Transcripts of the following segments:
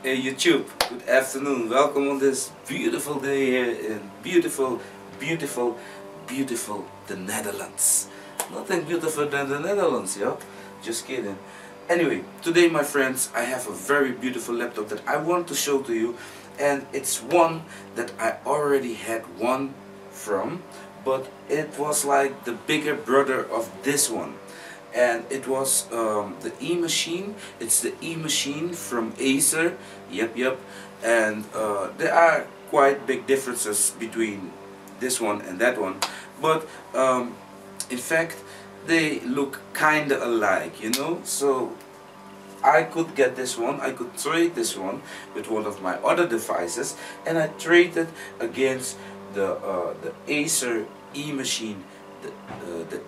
Hey YouTube, good afternoon. Welcome on this beautiful day here in beautiful, beautiful, beautiful the Netherlands. Nothing beautiful than the Netherlands, yo. Just kidding. Anyway, today my friends, I have a very beautiful laptop that I want to show to you. And it's one that I already had one from, but it was like the bigger brother of this one and it was um, the e-machine. It's the e-machine from Acer. Yep yep. And uh, there are quite big differences between this one and that one. But um, in fact they look kinda alike you know? So I could get this one, I could trade this one with one of my other devices and I traded against the, uh, the Acer e-machine the, uh, the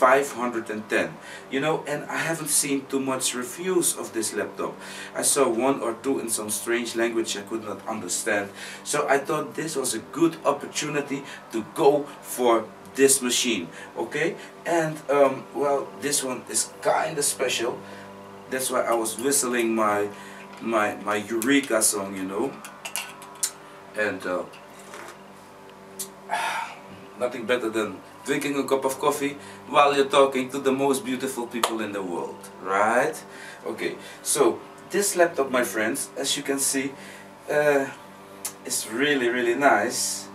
E510 you know and I haven't seen too much reviews of this laptop. I saw one or two in some strange language I could not understand. So I thought this was a good opportunity to go for this machine okay? And um, well this one is kinda special. That's why I was whistling my my my Eureka song you know? And uh, nothing better than drinking a cup of coffee while you're talking to the most beautiful people in the world right? Okay so this laptop my friends as you can see uh, is really really nice.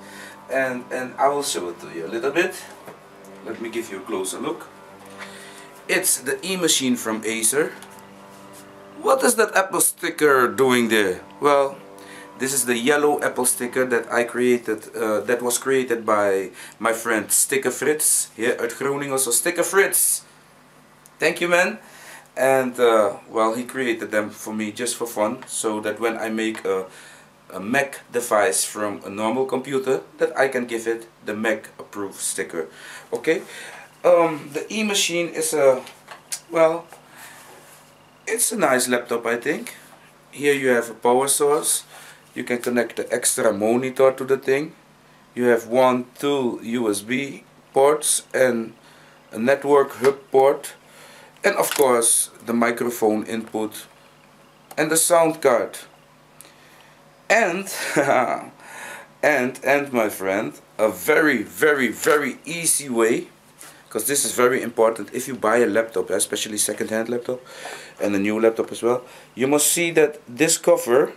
And and I will show it to you a little bit. Let me give you a closer look. It's the e-machine from Acer. What is that Apple sticker doing there? Well this is the yellow Apple sticker that I created, uh, that was created by my friend Sticker Frits here at Groningen. So Sticker Frits, thank you man. And uh, well, he created them for me just for fun, so that when I make a, a Mac device from a normal computer, that I can give it the Mac approved sticker. Okay, um, the e-machine is a, well, it's a nice laptop I think. Here you have a power source you can connect the extra monitor to the thing. You have one two USB ports and a network hub port. And of course the microphone input and the sound card. And and and my friend a very very very easy way because this is very important. If you buy a laptop especially second-hand laptop and a new laptop as well you must see that this cover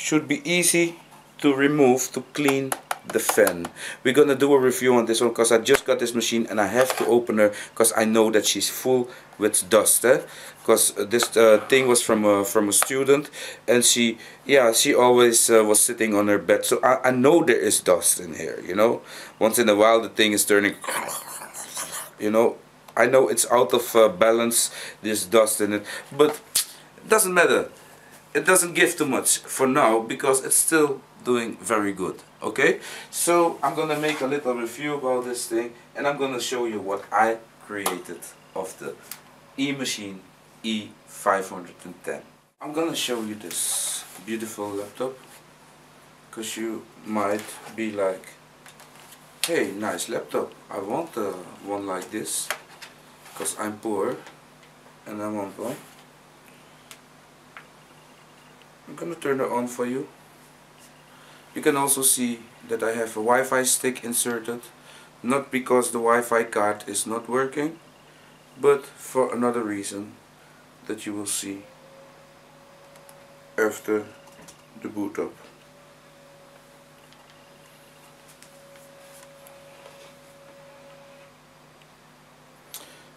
should be easy to remove to clean the fan. We're gonna do a review on this one because I just got this machine and I have to open her because I know that she's full with dust because eh? this uh, thing was from a, from a student and she yeah she always uh, was sitting on her bed. So I, I know there is dust in here you know? Once in a while the thing is turning you know? I know it's out of uh, balance there's dust in it but it doesn't matter it doesn't give too much for now because it's still doing very good okay? So I'm gonna make a little review about this thing and I'm gonna show you what I created of the e-machine E510 I'm gonna show you this beautiful laptop because you might be like hey nice laptop. I want uh, one like this because I'm poor and I want one I'm gonna turn it on for you. You can also see that I have a Wi-Fi stick inserted not because the Wi-Fi card is not working but for another reason that you will see after the boot up.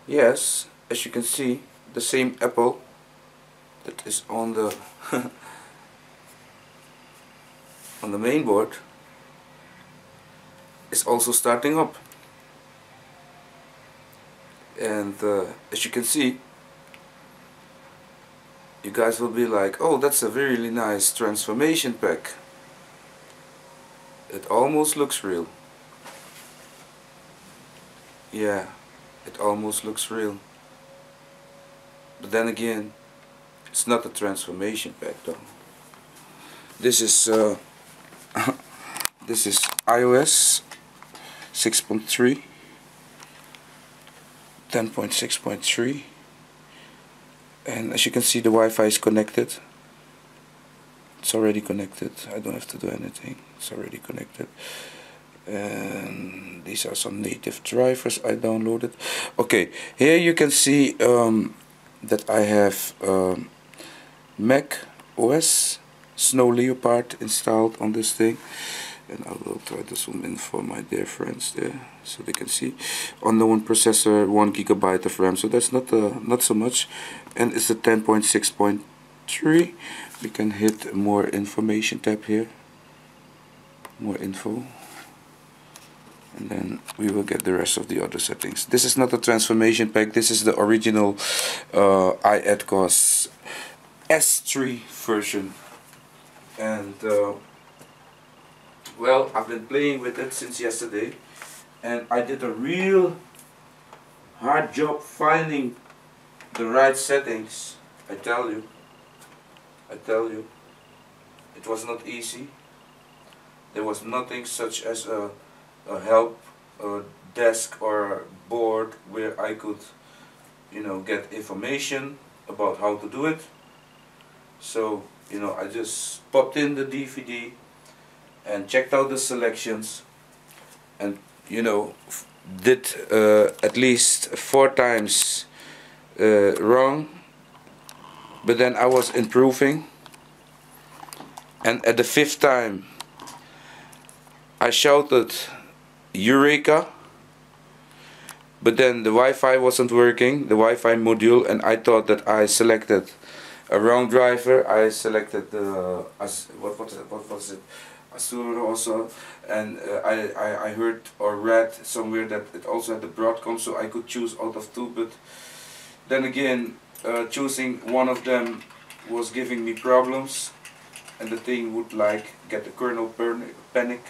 Yes as you can see the same apple that is on the on the main board is also starting up. And uh, as you can see you guys will be like oh that's a really nice transformation pack. It almost looks real. Yeah it almost looks real. But then again it's not a transformation pack though. This is uh, this is iOS 6.3 10.6.3 and as you can see the Wi-Fi is connected. It's already connected. I don't have to do anything. It's already connected. And these are some native drivers I downloaded. Okay here you can see um, that I have um, Mac OS Snow Leopard installed on this thing. And I will try to zoom in for my dear friends there so they can see. On the one processor one gigabyte of RAM so that's not uh, not so much. And it's a 10.6.3 we can hit more information tab here. More info. And then we will get the rest of the other settings. This is not a transformation pack. This is the original uh, iATKOS S3 version and uh, well I've been playing with it since yesterday. And I did a real hard job finding the right settings. I tell you. I tell you. It was not easy. There was nothing such as a, a help a desk or a board where I could you know get information about how to do it. So you know I just popped in the DVD and checked out the selections and you know did uh, at least four times uh, wrong. But then I was improving. And at the fifth time I shouted Eureka. But then the Wi-Fi wasn't working the Wi-Fi module and I thought that I selected a wrong driver I selected the as what, what, what was it? Asura also. And uh, I, I, I heard or read somewhere that it also had the Broadcom so I could choose out of two. But then again uh, choosing one of them was giving me problems. And the thing would like get the kernel panic.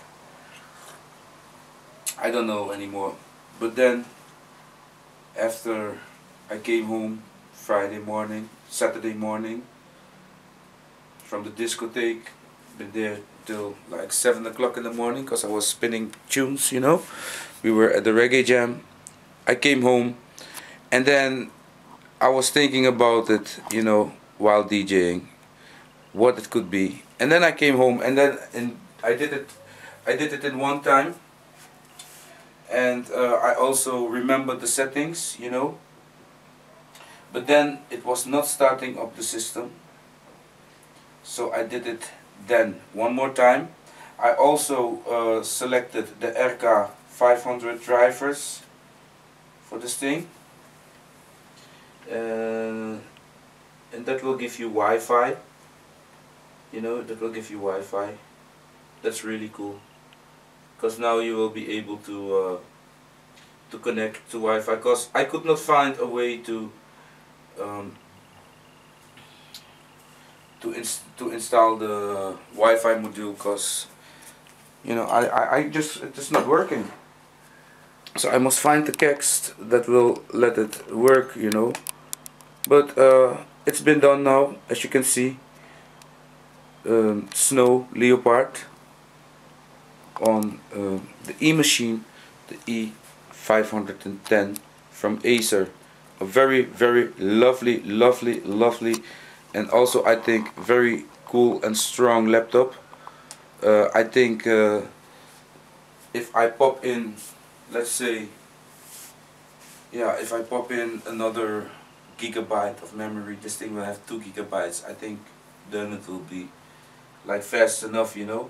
I don't know anymore. But then after I came home Friday morning Saturday morning from the discotheque been there till like 7 o'clock in the morning because I was spinning tunes, you know. We were at the reggae jam. I came home and then I was thinking about it, you know, while DJing, what it could be. And then I came home and then and I did it I did it in one time. And uh, I also remembered the settings, you know. But then it was not starting up the system. So I did it then one more time. I also uh, selected the RK 500 drivers for this thing. Uh, and that will give you Wi-Fi. You know that will give you Wi-Fi. That's really cool. Because now you will be able to uh, to connect to Wi-Fi. Because I could not find a way to um, to ins to install the Wi-Fi module because you know I, I, I just it's not working. So I must find the text that will let it work you know. But uh, it's been done now as you can see. Um, Snow Leopard on uh, the E-machine the E510 from Acer very very lovely lovely lovely and also I think very cool and strong laptop. Uh, I think uh, if I pop in let's say yeah if I pop in another gigabyte of memory this thing will have two gigabytes. I think then it will be like fast enough you know?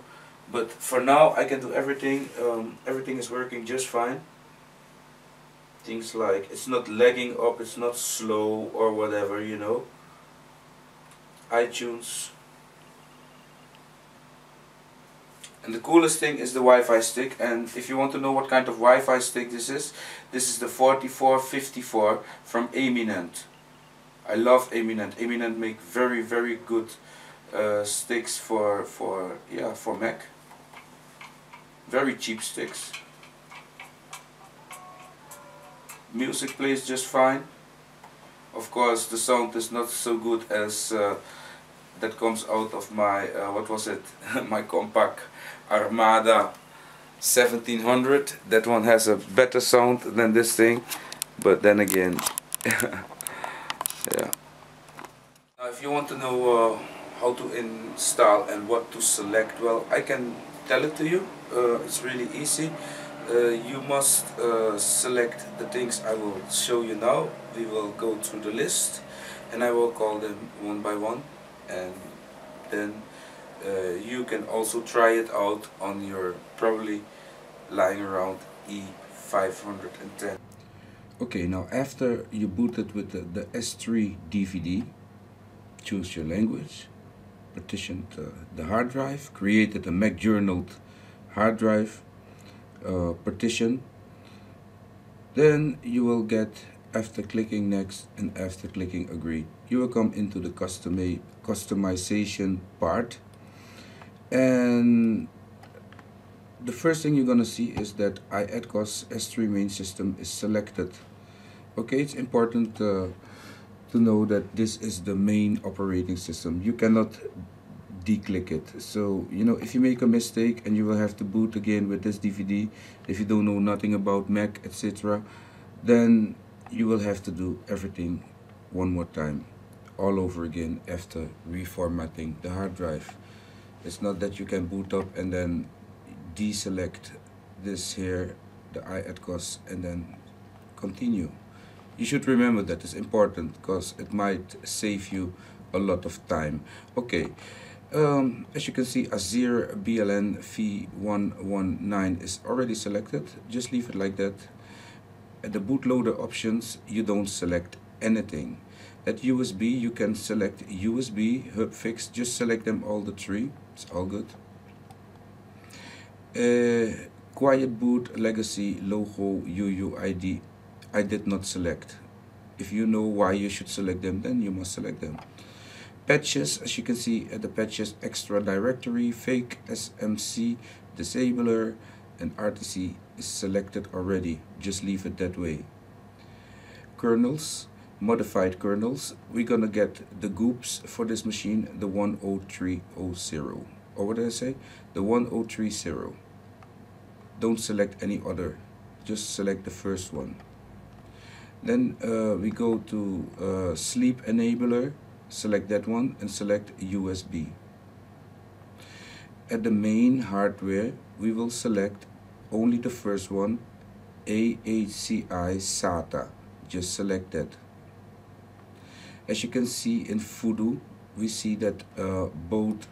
But for now I can do everything um, everything is working just fine things like it's not lagging up it's not slow or whatever you know. iTunes. And the coolest thing is the Wi-Fi stick. And if you want to know what kind of Wi-Fi stick this is this is the 4454 from Eminent. I love Eminent. Eminent make very very good uh, sticks for for yeah for Mac. Very cheap sticks music plays just fine of course the sound is not so good as uh, that comes out of my uh, what was it my Compaq Armada 1700 that one has a better sound than this thing but then again yeah If you want to know uh, how to install and what to select, well, I can tell it to you. Uh, it's really easy. Uh, you must uh, select the things I will show you now. We will go through the list and I will call them one by one and then uh, you can also try it out on your probably lying around E510. Okay, now after you booted with the, the S3 DVD, choose your language, partitioned uh, the hard drive, created a Mac journaled hard drive uh, partition, then you will get after clicking next and after clicking agree, you will come into the custom customization part. And the first thing you're gonna see is that iATKOS S3 main system is selected. Okay it's important uh, to know that this is the main operating system. You cannot declick it. So you know if you make a mistake and you will have to boot again with this DVD if you don't know nothing about Mac etc then you will have to do everything one more time all over again after reformatting the hard drive. It's not that you can boot up and then deselect this here the iATKOS and then continue. You should remember that it's important because it might save you a lot of time. Okay um, as you can see Azir BLN V119 is already selected. Just leave it like that. At the bootloader options you don't select anything. At USB you can select USB hub fix just select them all the three. It's all good. Uh, quiet boot legacy logo UUID I did not select. If you know why you should select them then you must select them patches as you can see at the patches extra directory fake SMC disabler and RTC is selected already. Just leave it that way. Kernels modified kernels. We're gonna get the goops for this machine the 10300 or what did I say? The 1030 don't select any other. Just select the first one. Then uh, we go to uh, sleep enabler select that one and select USB at the main hardware we will select only the first one AHCI SATA just select that as you can see in Voodoo, we see that uh, both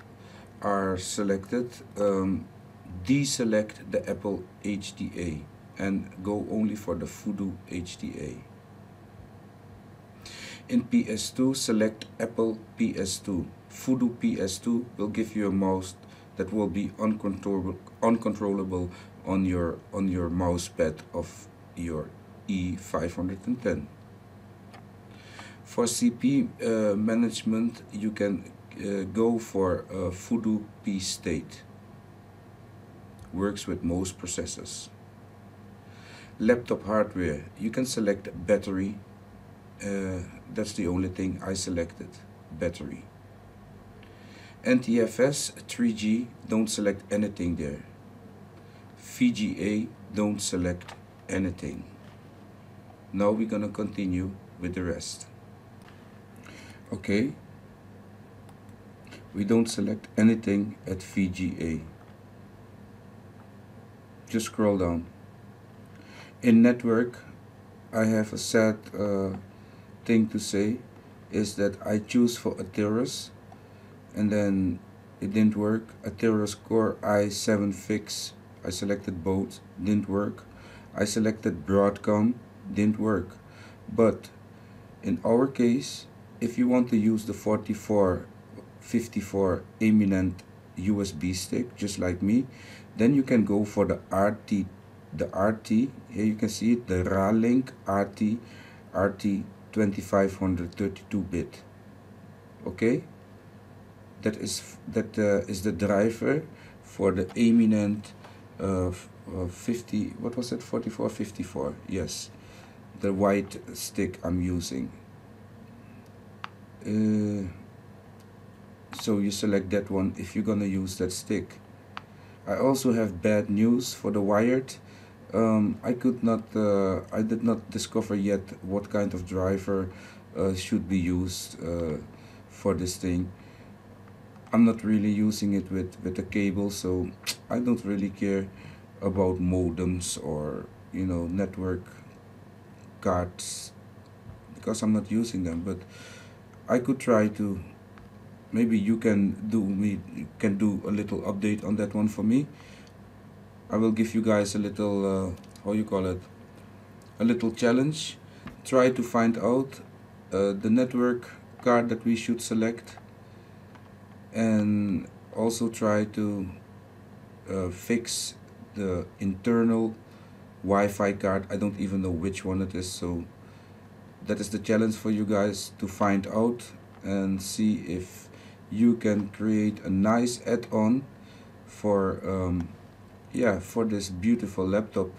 are selected. Um, deselect the Apple HDA and go only for the Voodoo HDA. In PS2, select Apple PS2. Voodoo PS2 will give you a mouse that will be uncontrollable, uncontrollable on your on your mouse pad of your E510. For CP uh, management, you can uh, go for uh, P State. Works with most processors. Laptop hardware, you can select battery. Uh, that's the only thing I selected, battery. NTFS 3G, don't select anything there. VGA, don't select anything. Now we're gonna continue with the rest okay we don't select anything at VGA just scroll down in network I have a sad uh, thing to say is that I choose for Atheros and then it didn't work. Atheros Core i7 fix. I selected both didn't work. I selected Broadcom didn't work. But in our case if you want to use the 4454 eminent USB stick just like me then you can go for the RT the RT here you can see it the Ralink RT RT 2532 bit. Okay? That is that uh, is the driver for the eminent uh, uh, 50 what was it? 4454 yes. The white stick I'm using. Uh, so you select that one if you're gonna use that stick. I also have bad news for the wired um, I could not uh, I did not discover yet what kind of driver uh, should be used uh, for this thing. I'm not really using it with with a cable so I don't really care about modems or you know network cards because I'm not using them. But I could try to maybe you can do me can do a little update on that one for me I will give you guys a little uh, how you call it? A little challenge. Try to find out uh, the network card that we should select. And also try to uh, fix the internal Wi-Fi card. I don't even know which one it is so that is the challenge for you guys to find out and see if you can create a nice add-on for um, yeah for this beautiful laptop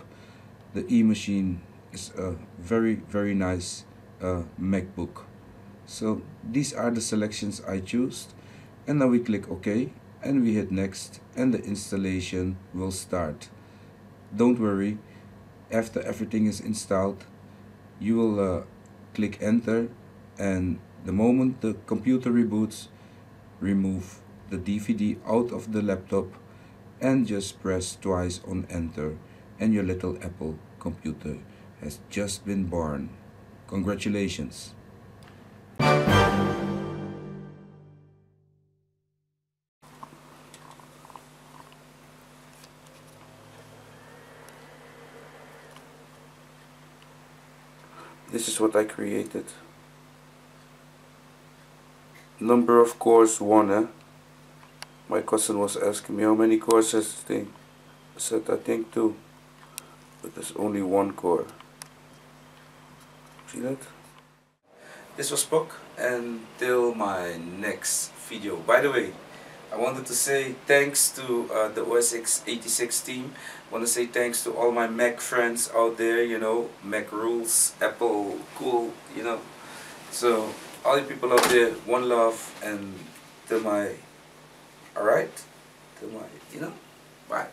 the e-machine is a very very nice uh, MacBook. So these are the selections I choose and now we click OK and we hit next and the installation will start. Don't worry after everything is installed you will uh, click enter and the moment the computer reboots remove the DVD out of the laptop and just press twice on enter and your little Apple computer has just been born. Congratulations. This is what I created. Number of course 1 eh? My cousin was asking me how many cores has this thing. I said I think 2. But there's only one core. See that? This was Spock until my next video. By the way, I wanted to say thanks to uh, the OS X 86 team. I want to say thanks to all my Mac friends out there, you know, Mac rules, Apple cool, you know. So, all the people out there, one love and till my, alright? Till my, you know, bye.